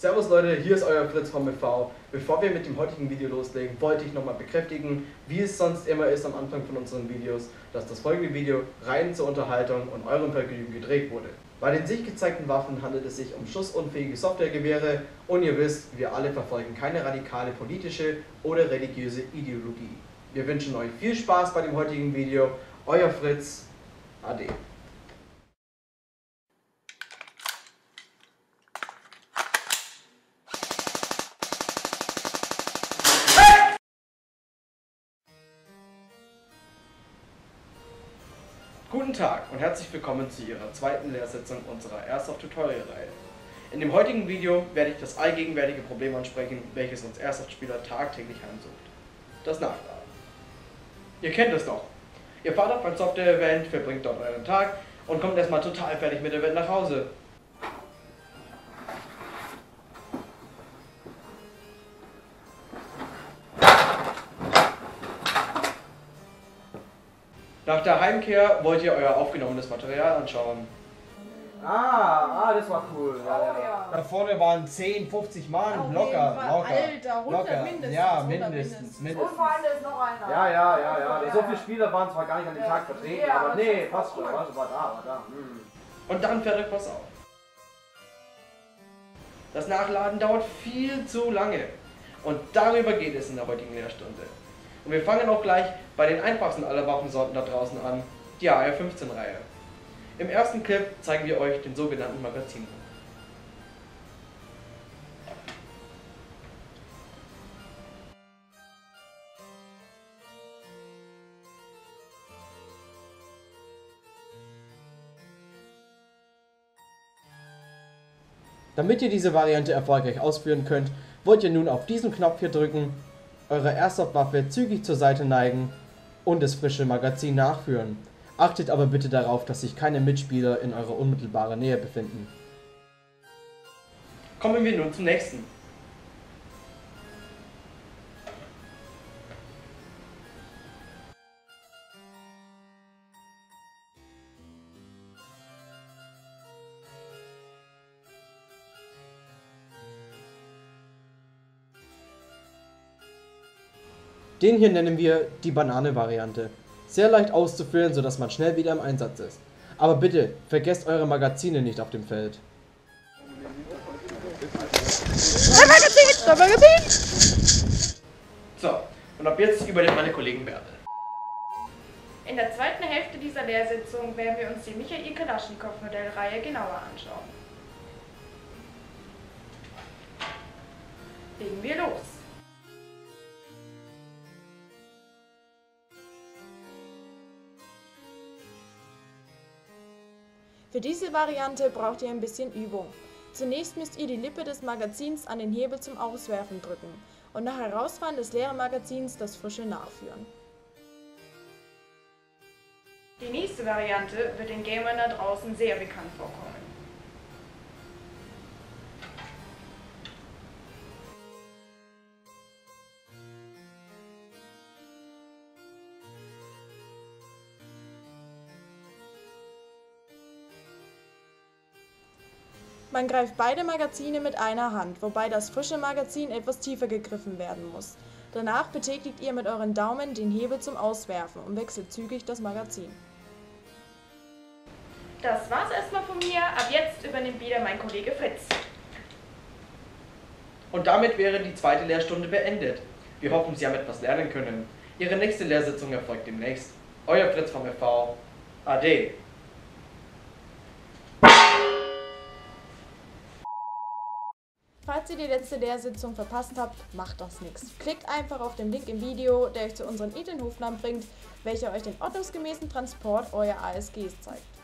Servus Leute, hier ist euer Fritz vom MV. Bevor wir mit dem heutigen Video loslegen, wollte ich nochmal bekräftigen, wie es sonst immer ist am Anfang von unseren Videos, dass das folgende Video rein zur Unterhaltung und eurem Vergnügen gedreht wurde. Bei den sich gezeigten Waffen handelt es sich um schussunfähige Softwaregewehre und ihr wisst, wir alle verfolgen keine radikale politische oder religiöse Ideologie. Wir wünschen euch viel Spaß bei dem heutigen Video. Euer Fritz. Ade. Guten Tag und herzlich willkommen zu Ihrer zweiten Lehrsitzung unserer Airsoft-Tutorial-Reihe. In dem heutigen Video werde ich das allgegenwärtige Problem ansprechen, welches uns Airsoft-Spieler tagtäglich heimsucht. Das Nachladen. Ihr kennt es doch. Ihr fahrt auf ein Software-Event, verbringt dort euren Tag und kommt erstmal total fertig mit der Welt nach Hause. Nach der Heimkehr wollt ihr euer aufgenommenes Material anschauen. Ah, ah, das war cool. Ja, Oh ja. ja. Da vorne waren 10, 50 Mann, Auf locker, locker. Alter, 100 locker. mindestens, Ja, 100 mindestens, mindestens. Und vor allem ist noch einer. Ja, ja, ja, ja. Ja. So viele Spieler waren zwar gar nicht an dem Ja. Tag vertreten, Ja, aber nee, das war passt schon. cool. Was war da, war da. Hm. Und dann fällt euch was auf. Das Nachladen dauert viel zu lange. Und darüber geht es in der heutigen Lehrstunde. Und wir fangen auch gleich bei den einfachsten aller Waffensorten da draußen an, die AR-15-Reihe. Im ersten Clip zeigen wir euch den sogenannten Magazin. Damit ihr diese Variante erfolgreich ausführen könnt, wollt ihr nun auf diesen Knopf hier drücken, eure Airsoft-Waffe zügig zur Seite neigen und das frische Magazin nachführen. Achtet aber bitte darauf, dass sich keine Mitspieler in eurer unmittelbaren Nähe befinden. Kommen wir nun zum nächsten. Den hier nennen wir die Banane-Variante. Sehr leicht auszuführen, sodass man schnell wieder im Einsatz ist. Aber bitte, vergesst eure Magazine nicht auf dem Feld. So, und ab jetzt übernimmt meine Kollegin Bärbel. In der zweiten Hälfte dieser Lehrsitzung werden wir uns die Michael Kalaschnikow Modellreihe genauer anschauen. Legen wir los. Für diese Variante braucht ihr ein bisschen Übung. Zunächst müsst ihr die Lippe des Magazins an den Hebel zum Auswerfen drücken und nach Herausfahren des leeren Magazins das frische nachführen. Die nächste Variante wird den Gamern da draußen sehr bekannt vorkommen. Man greift beide Magazine mit einer Hand, wobei das frische Magazin etwas tiefer gegriffen werden muss. Danach betätigt ihr mit euren Daumen den Hebel zum Auswerfen und wechselt zügig das Magazin. Das war's erstmal von mir. Ab jetzt übernimmt wieder mein Kollege Fritz. Und damit wäre die zweite Lehrstunde beendet. Wir hoffen, Sie haben etwas lernen können. Ihre nächste Lehrsitzung erfolgt demnächst. Euer Fritz vom FV. Ade. Falls ihr die letzte Lehrsitzung verpasst habt, macht das nichts. Klickt einfach auf den Link im Video, der euch zu unseren Ethan-Hofnamen bringt, welcher euch den ordnungsgemäßen Transport eurer ASGs zeigt.